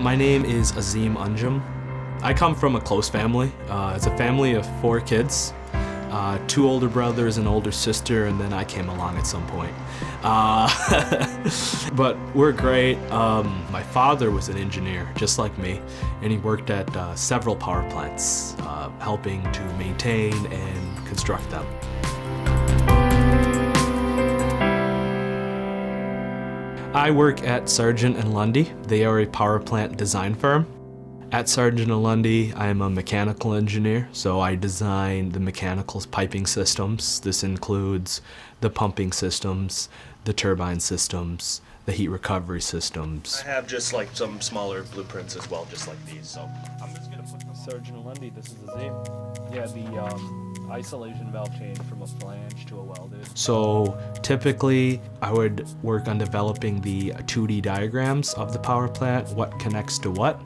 My name is Azeam Anjum. I come from a close family. Uh, it's a family of four kids, uh, two older brothers, an older sister, and then I came along at some point. Uh, but we're great. Um, my father was an engineer, just like me, and he worked at uh, several power plants, uh, helping to maintain and construct them. I work at Sargent and Lundy. They are a power plant design firm. At Sargent and Lundy, I am a mechanical engineer, so I design the mechanical piping systems. This includes the pumping systems, the turbine systems, the heat recovery systems. I have just like some smaller blueprints as well, just like these. So I'm just gonna put. Sargent and Lundy, this is the Z. Yeah, the um, isolation valve change from a flange to a welded. So typically I would work on developing the 2D diagrams of the power plant, what connects to what,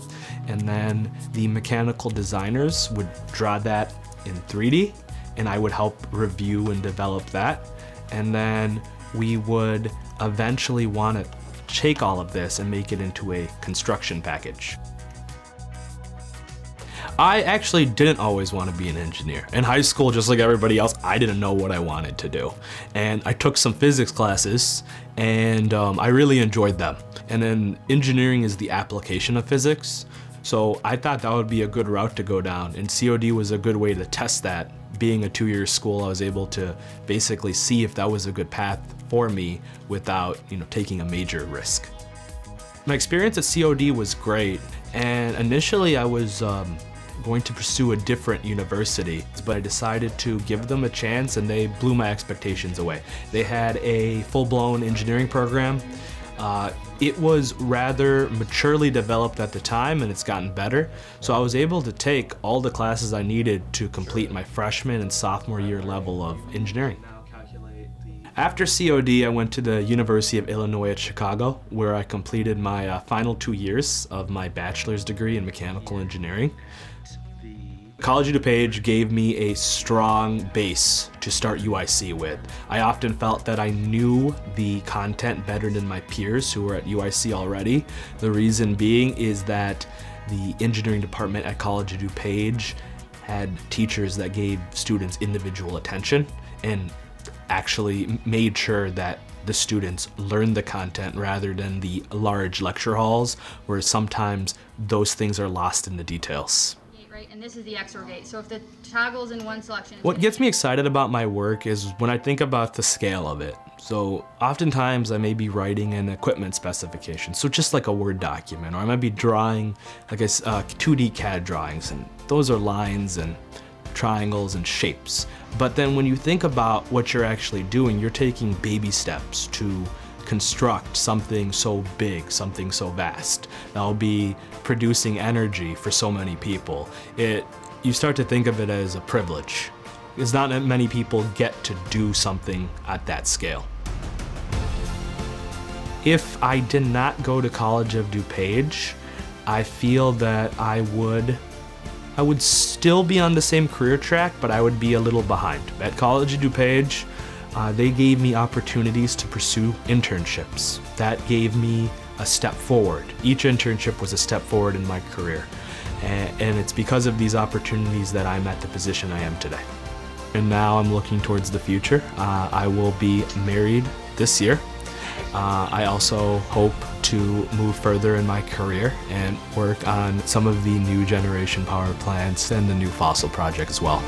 and then the mechanical designers would draw that in 3D and I would help review and develop that. And then we would eventually want to take all of this and make it into a construction package. I actually didn't always want to be an engineer. In high school, just like everybody else, I didn't know what I wanted to do. And I took some physics classes and um, I really enjoyed them. And then engineering is the application of physics. So I thought that would be a good route to go down and COD was a good way to test that. Being a two-year school, I was able to basically see if that was a good path for me without you know, taking a major risk. My experience at COD was great and initially I was um, going to pursue a different university, but I decided to give them a chance and they blew my expectations away. They had a full-blown engineering program. Uh, it was rather maturely developed at the time and it's gotten better. So I was able to take all the classes I needed to complete my freshman and sophomore year level of engineering. After COD, I went to the University of Illinois at Chicago, where I completed my uh, final two years of my bachelor's degree in mechanical engineering. College of DuPage gave me a strong base to start UIC with. I often felt that I knew the content better than my peers who were at UIC already. The reason being is that the engineering department at College of DuPage had teachers that gave students individual attention and actually made sure that the students learn the content rather than the large lecture halls where sometimes those things are lost in the details. Right, and this is the XOR gate. So if the toggle's in one selection. What gets me excited about my work is when I think about the scale of it. So oftentimes I may be writing an equipment specification, so just like a Word document, or I might be drawing like a uh, 2D CAD drawings, and those are lines and triangles and shapes. But then when you think about what you're actually doing, you're taking baby steps to construct something so big, something so vast. That'll be producing energy for so many people. It, you start to think of it as a privilege. It's not that many people get to do something at that scale. If I did not go to College of DuPage, I feel that I would I would still be on the same career track, but I would be a little behind. At College of DuPage, uh, they gave me opportunities to pursue internships. That gave me a step forward. Each internship was a step forward in my career. And, and it's because of these opportunities that I'm at the position I am today. And now I'm looking towards the future. Uh, I will be married this year. Uh, I also hope to move further in my career and work on some of the new generation power plants and the new fossil project as well.